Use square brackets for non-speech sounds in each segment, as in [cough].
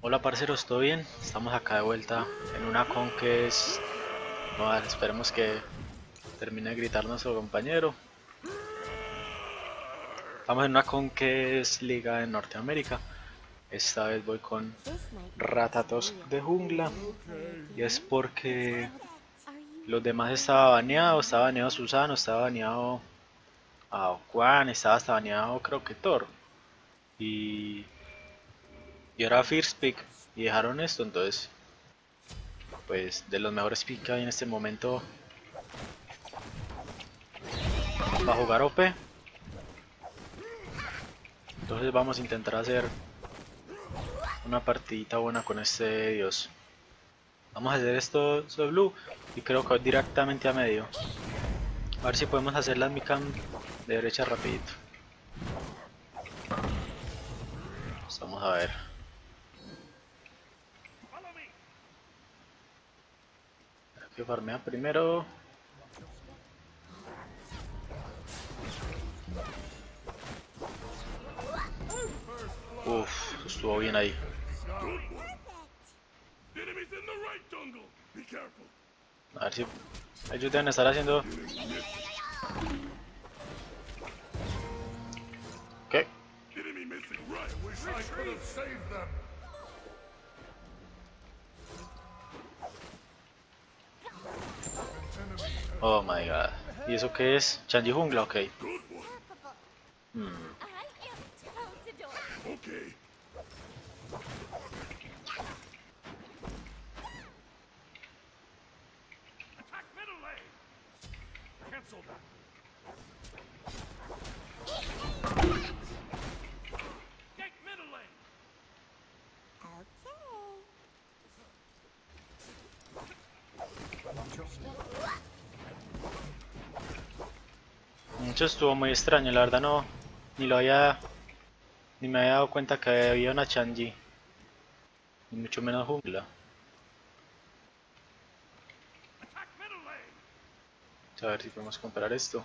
Hola parceros, ¿todo bien? Estamos acá de vuelta en una con que es... Esperemos que termine de gritar nuestro compañero. Estamos en una con que es Liga de Norteamérica. Esta vez voy con Ratatos de jungla. Y es porque los demás estaba baneado, estaba baneado Susano, estaba baneado a Juan, estaba hasta baneado creo que Thor. Y y ahora First Pick y dejaron esto, entonces pues de los mejores pick que hay en este momento va a jugar OP entonces vamos a intentar hacer una partidita buena con este dios. Vamos a hacer esto sobre blue y creo que directamente a medio. A ver si podemos hacer la micam de derecha rapidito. Vamos a ver que farmea primero. Uf, estuvo bien ahí. A ver si ellos deben estar haciendo... ¿Qué? Oh my god. ¿Y eso qué es? Chanji Jungla, ok. Hmm. Mucho estuvo muy extraño, la verdad no, ni lo había, ni me había dado cuenta que había una Chanji, ni mucho menos jungla. A ver si podemos comprar esto.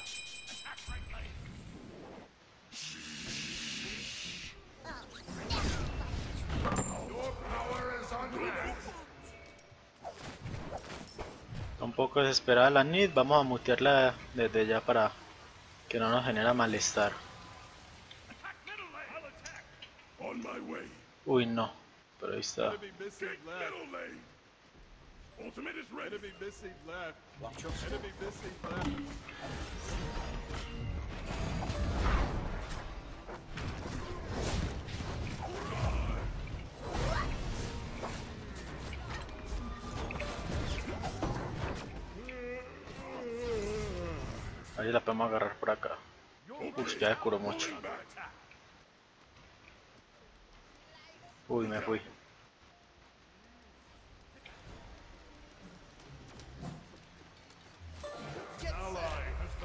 un poco desesperada la Nid, vamos a mutearla desde ya para que no nos genera malestar. Uy no, pero ahí está. Ahí la podemos agarrar por acá. Uy, ya descuro mucho. Uy, me fui.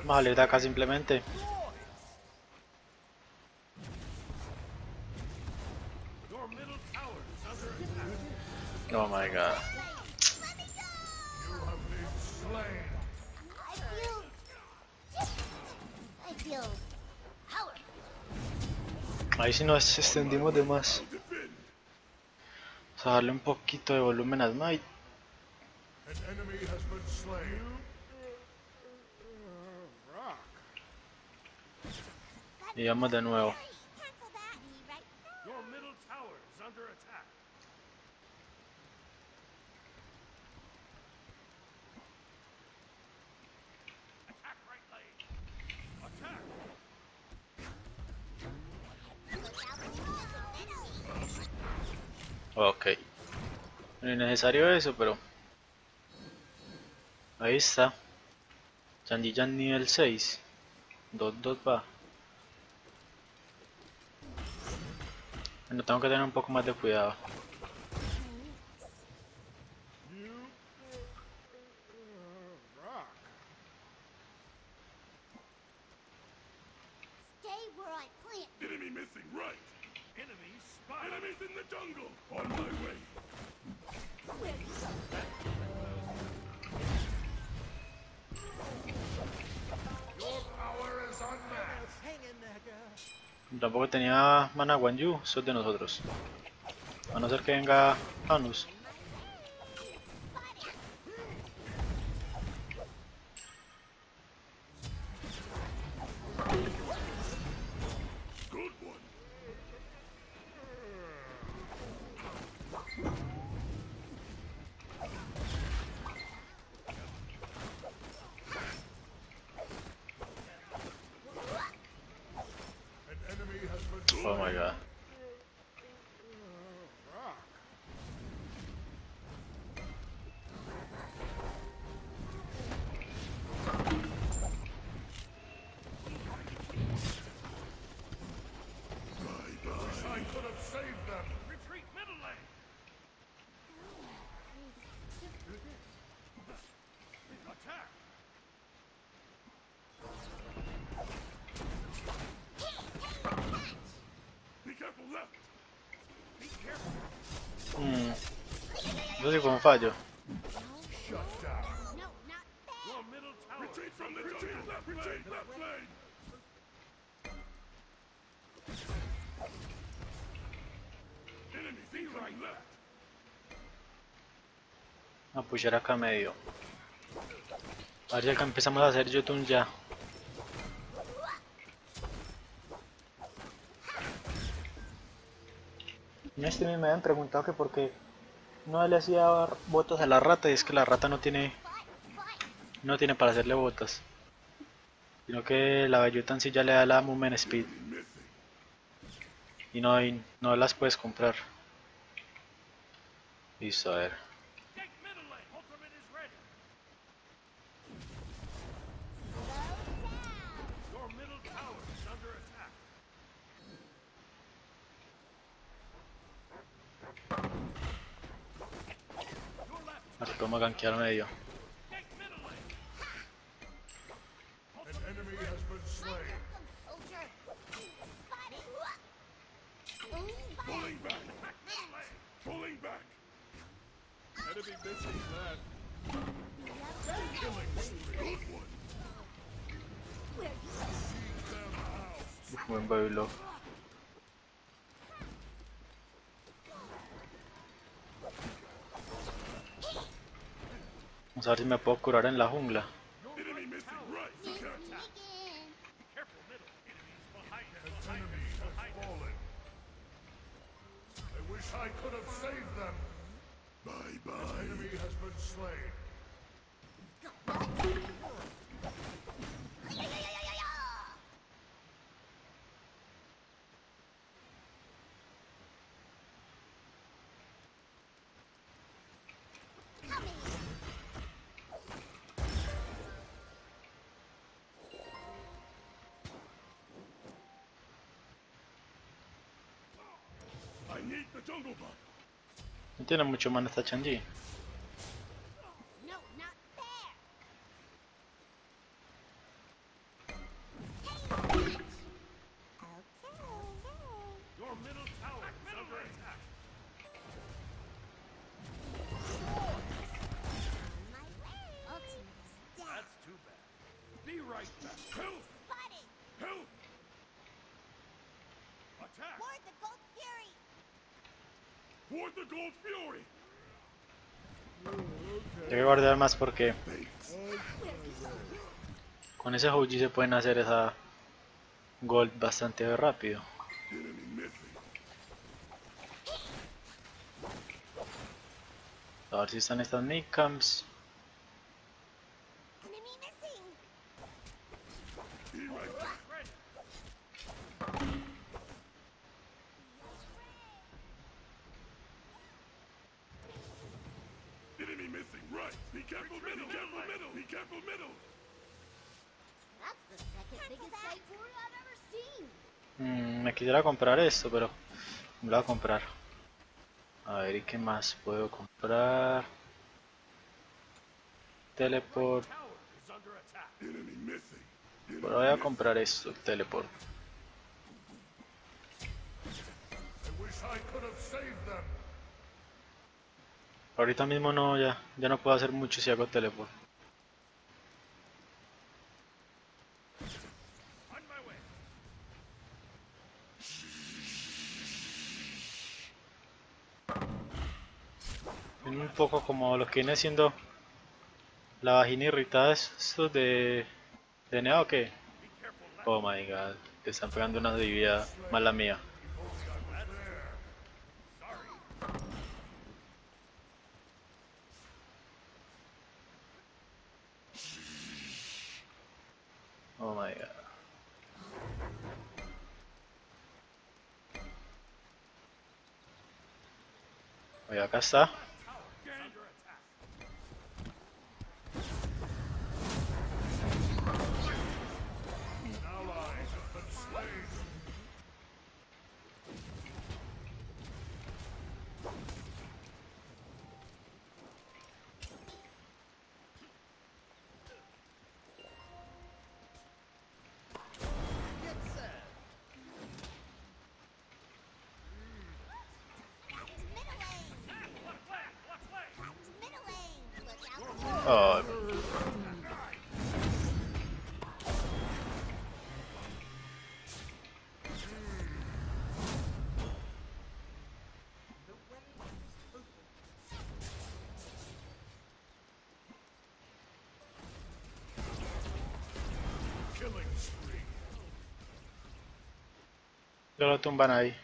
Salir de acá simplemente. Oh my god. Ahí sí nos extendimos de más. Vamos a darle un poquito de volumen a Smite. Y vamos de nuevo. Ok. No es necesario eso, pero Ahí está. En nivel 6. 2-2 va. Bueno, tengo que tener un poco más de cuidado. Jungle. On my way. Your power is unmatched. Tampoco tenía mana Guanyu, eso es de nosotros. A no ser que venga Anus. Lane. Enemies be right left. A pushar acá medio. A ver si acá empezamos a hacer Jotun ya. En este me habían preguntado que por qué no le hacía botas a la rata y es que la rata no tiene no tiene para hacerle botas. Sino que la Bayutan sí ya le da la movement speed y no, y no las puedes comprar. Listo, a ver. Take middle lane. Ultimate is ready. Your middle tower is under attack. Your left. A ver cómo gankear medio. A ver si me puedo curar en la jungla. No tiene mucho mana esta Chanji. Guardar más porque con ese Hoji se pueden hacer esa gold bastante rápido. A ver si están estas midcamps. Enemy Mm, me quisiera comprar esto, pero me lo voy a comprar. A ver, ¿y qué más puedo comprar? Teleport. Pero voy a comprar esto, el teleport. I wish I could. Ahorita mismo no, ya, ya no puedo hacer mucho si hago teleport. Un poco como lo que viene siendo la vagina irritada, es- estos de, de Nea o qué? Oh my god, te están pegando una divida mala mía. Oh my god. Oye, acá lo tumban ahí.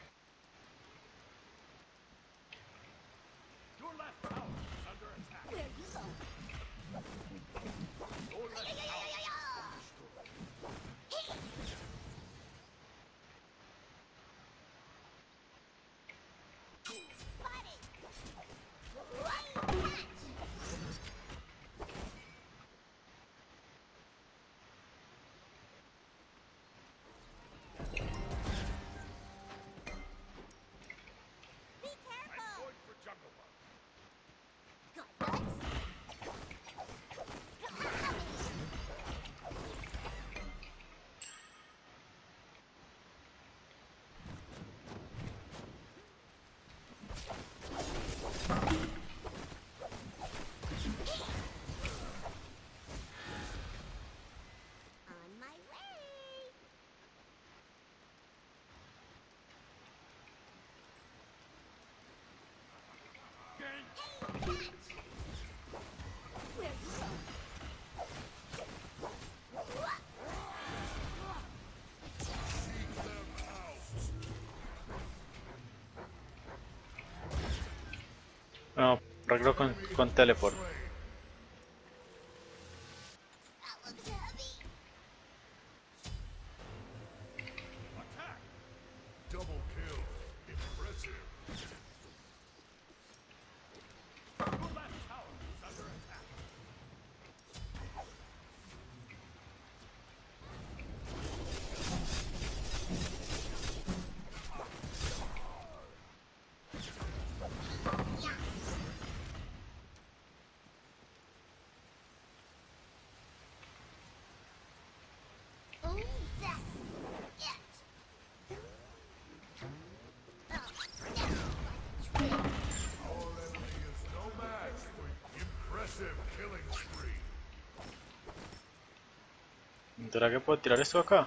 No, arreglo con, con teleport. ¿Será que puedo tirar esto acá?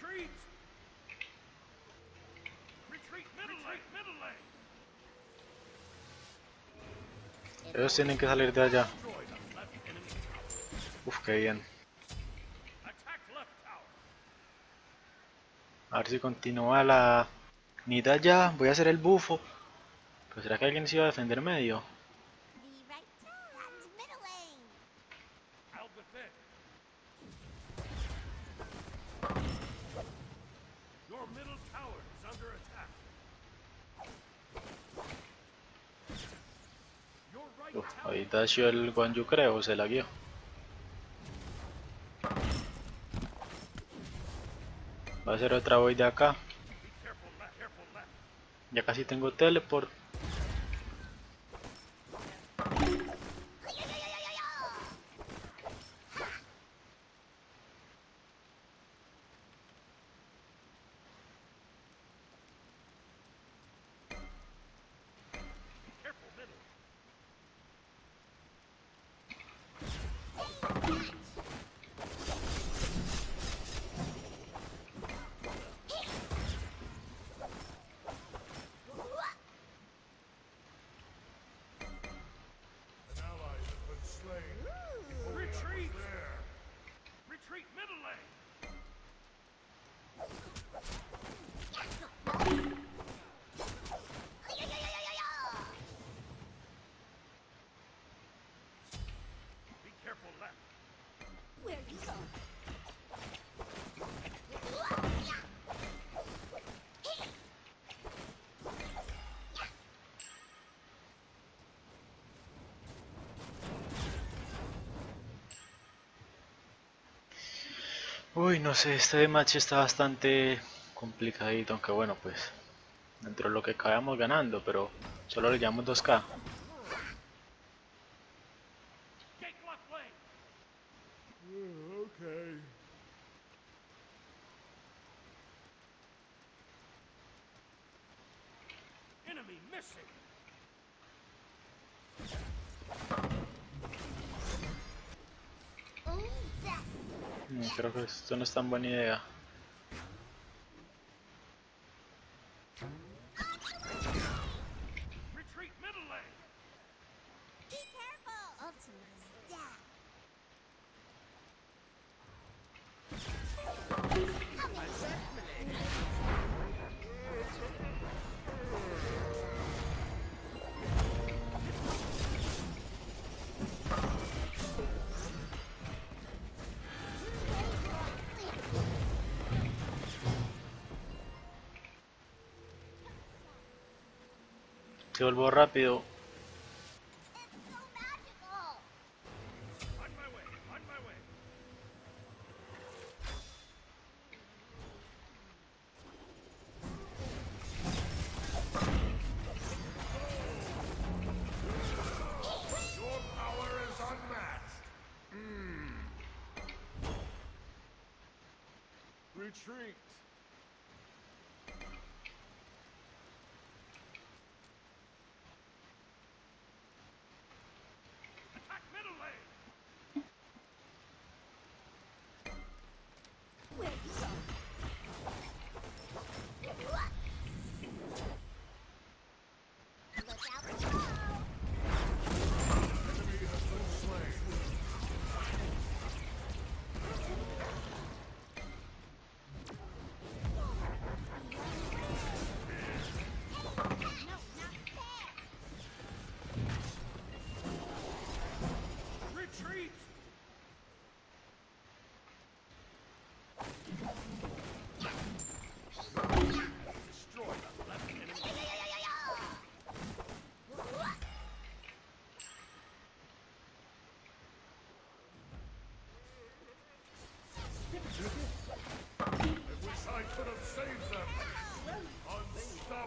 Retreat! Retreat, middle lane, middle lane! Ellos tienen que salir de allá. Uf, qué bien. A ver si continúa la unidad ya. Voy a hacer el bufo. Pero será que alguien se iba a defender medio. Be right down. And middle lane. I'll defend. Your middle tower is under attack. Your right Uf, tower ahí el Guanyu creo, se la guió. Va a hacer otra voy de acá. Ya casi tengo teleport. Careful middle. An ally has been slain. Retreat! There. Retreat middle lane. Be careful left. Where you go? Uy, no sé, este match está bastante complicadito, aunque bueno, pues dentro de lo que cabemos ganando, pero solo le llevamos 2k. Take left lane. okay. Enemy missing. Oh, that's Mm, Creo que esto no es tan buena idea. Vuelvo rápido,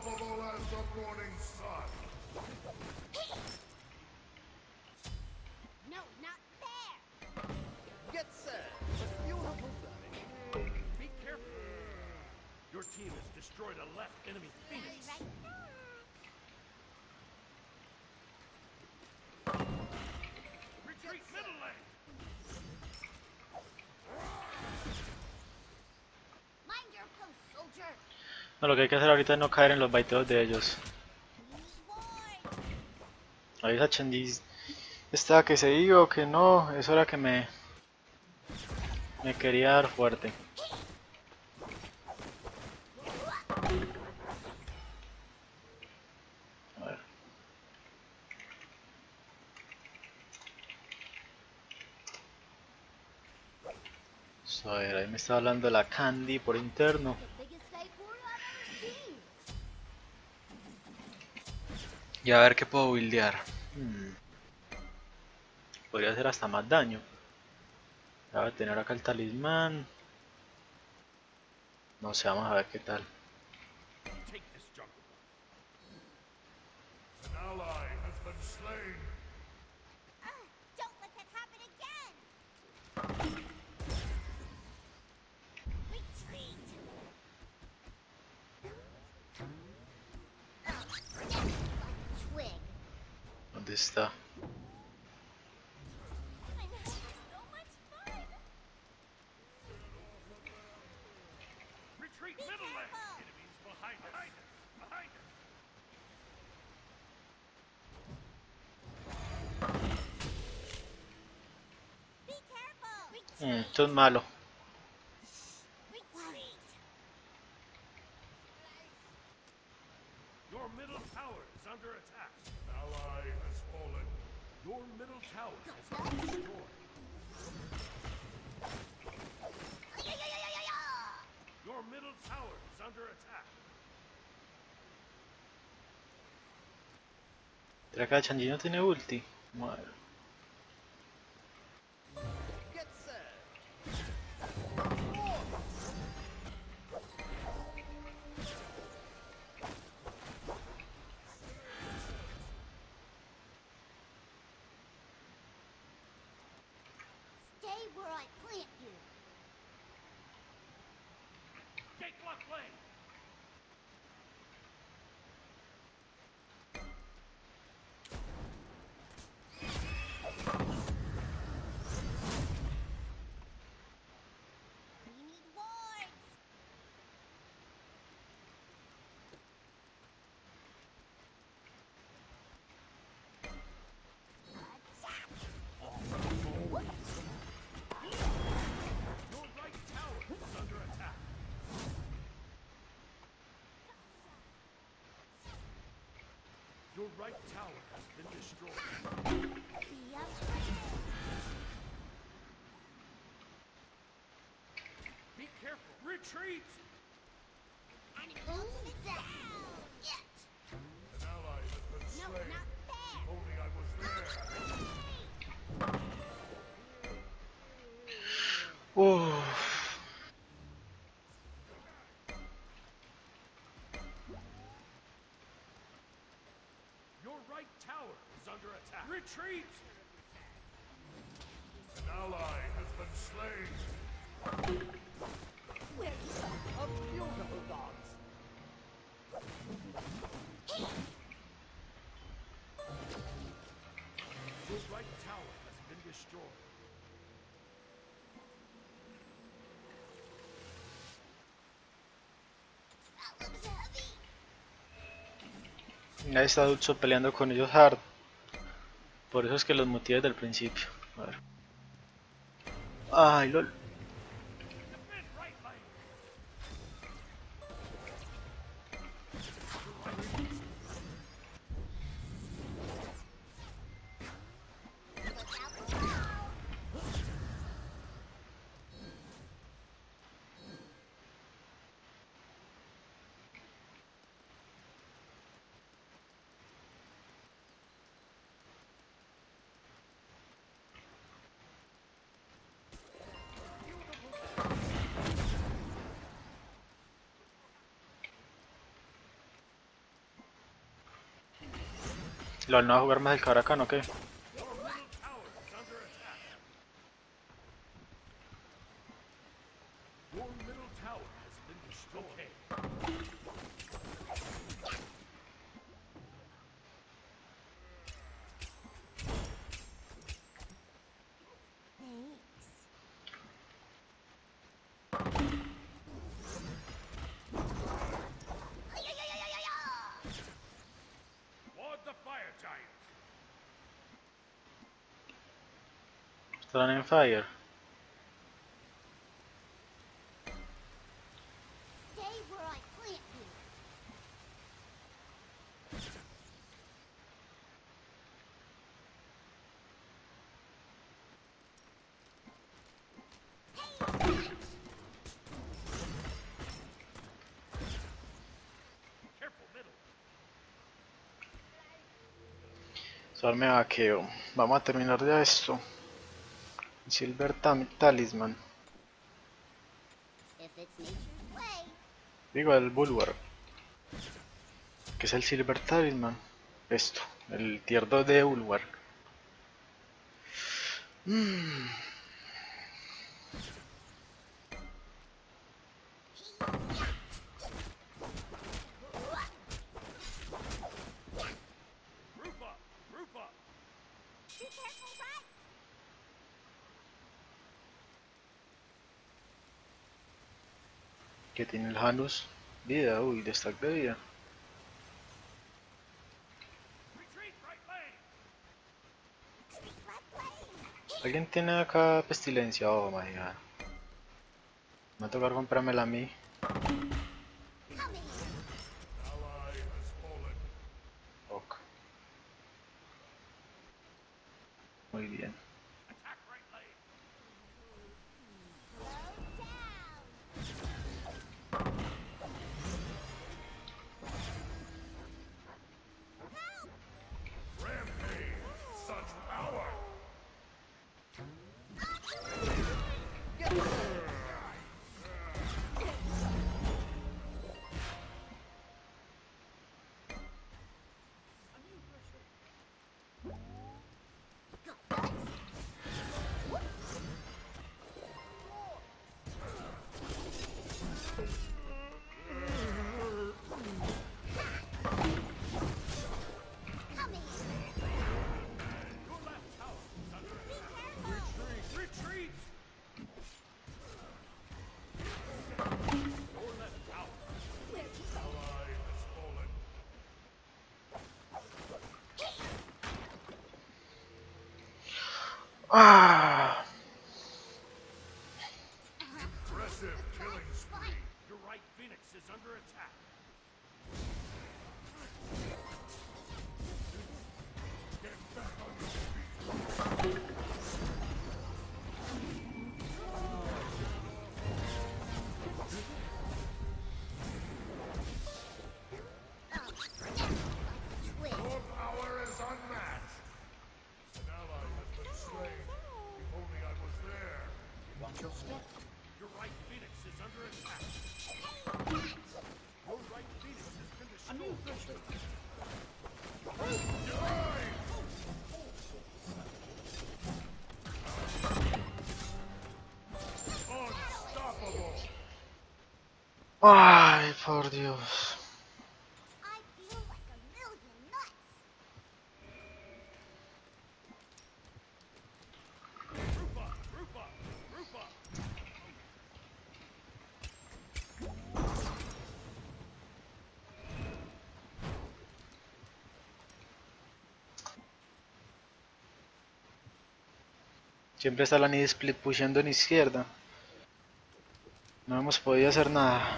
of all out of warnings. No, lo que hay que hacer ahorita es no caer en los baiteos de ellos. Ahí esa Chandis estaba que se iba o que no, eso era que me me quería dar fuerte. A ver. So, a ver, ahí me está hablando la Candy por interno. Y a ver qué puedo buildear. Hmm. Podría hacer hasta más daño. Voy a tener acá el talismán. No sé, vamos a ver qué tal. Careful. Hmm, esto es malo. Retreat. Your middle tower is under attack. Ally has fallen. Your middle tower has been destroyed. Your middle tower is under attack. ¿Será que la Changi no tiene ulti? Your right tower has been destroyed. Be. Careful. Retreat! And ultimate right tower is under attack. Retreat! An ally has been slain. We're a beautiful dogs. Your right tower has been destroyed. Ahí está Dutso peleando con ellos hard. Por eso es que los muteé desde el principio. A ver. Ay, lol. ¿Lo no va a jugar más el Caracán o qué? Your middle tower has been destroyed. Thanks. Ward the fire giants. Están en fire. Solo me vaqueo. Vamos a terminar ya esto. Silver Tam- Talisman. Digo el Bulwark. Que es el Silver Talisman. Esto. El tier 2 de Bulwark. Mm, Group up. Group up. Be careful, right? que tiene el Janus. Vida, uy, de stack de vida. ¿Alguien tiene acá pestilencia? Oh my god. Me va a tocar comprármela a mí. ¡Ah! Aggressive killing spree. Your right phoenix is under attack. Get back on your feet. Up, group up. Siempre está la need split pushando en izquierda. No hemos podido hacer nada.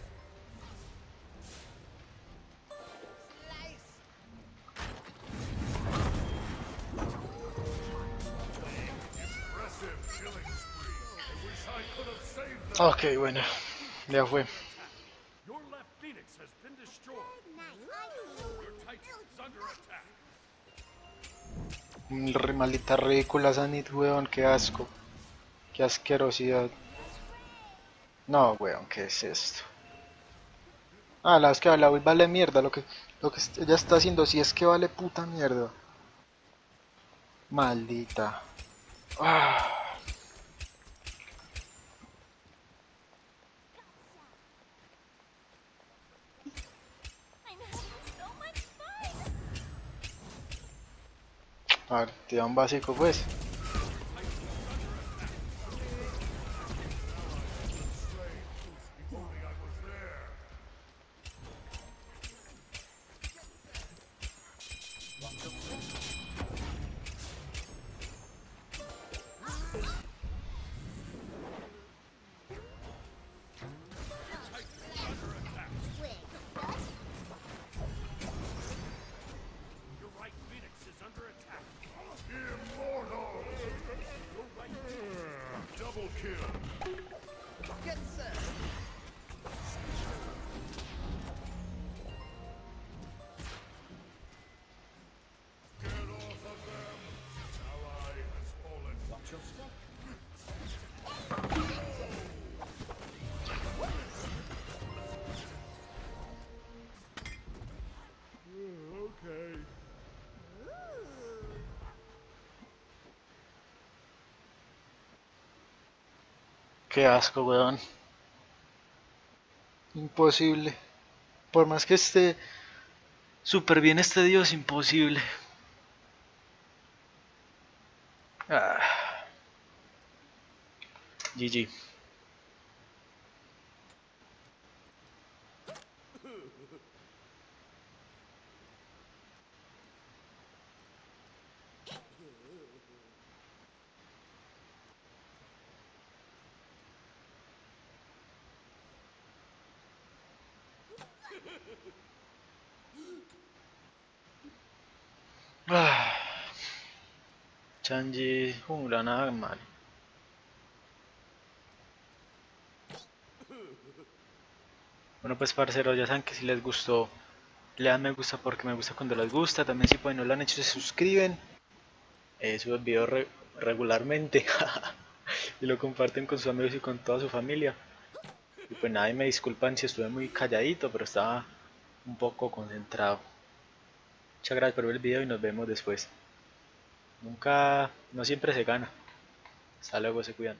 Ok, bueno. Ya fue. Re maldita ridícula esa Nid, weón. Qué asco. Qué asquerosidad. No, weón, ¿qué es esto? Ah, la es que la Will vale mierda. Lo que, lo que ella está haciendo, si es que vale puta mierda. Maldita. Ah. A ver, te da un básico, pues. Qué asco, weón. Imposible. Por más que esté súper bien este dios, imposible. Ah. GG. Ah. Chanji jungla nada mal. Bueno pues parceros, ya saben que si les gustó, le dan me gusta porque me gusta cuando les gusta. También si pueden no lo han hecho se suscriben. Eh, subo el video re- regularmente. [laughs] y lo comparten con sus amigos y con toda su familia. Y pues nada, y me disculpan si estuve muy calladito, pero estaba un poco concentrado. Muchas gracias por ver el video y nos vemos después. Nunca, no siempre se gana. Hasta luego, se cuidan.